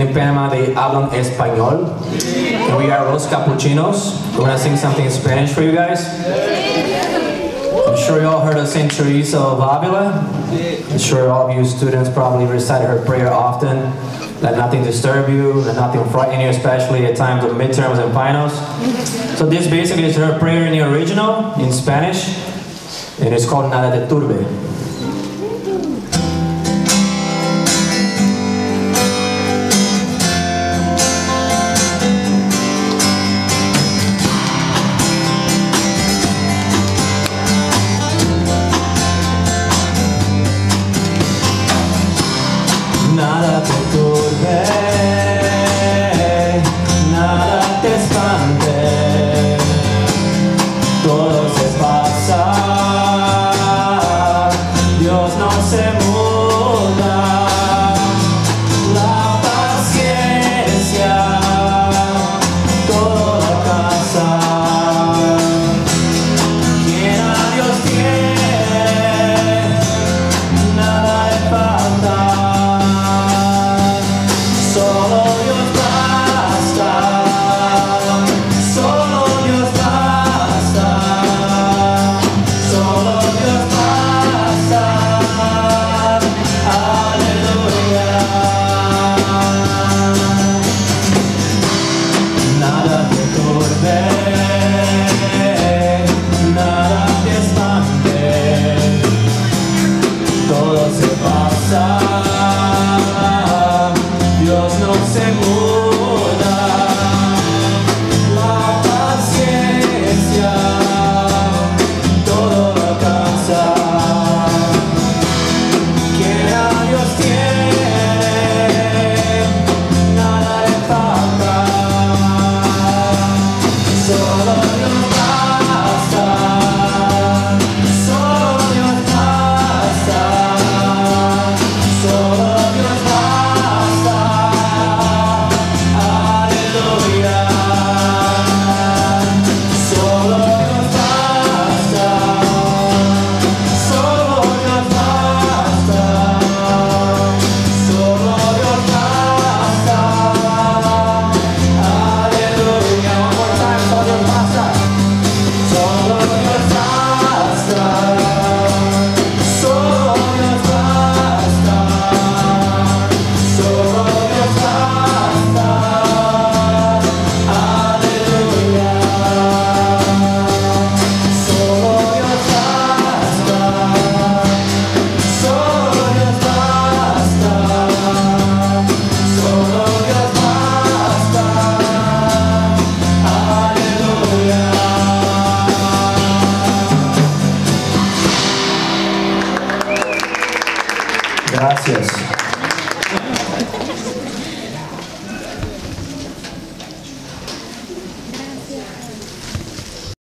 in Panama they hablan español. And we are Los Capuchinos. We're gonna sing something in Spanish for you guys. I'm sure you all heard of Saint Teresa of Avila. I'm sure all of you students probably recited her prayer often. Let nothing disturb you, let nothing frighten you, especially at times of midterms and finals. So this basically is her prayer in the original, in Spanish, and it's called Nada te turbe. Nada te turbe, nada te espante, todo se pasa, Dios no se muda, Solo Dios basta, solo Dios basta, solo Dios basta, aleluya. Nada te turbe, nada te espante, todo se pasa, Gracias.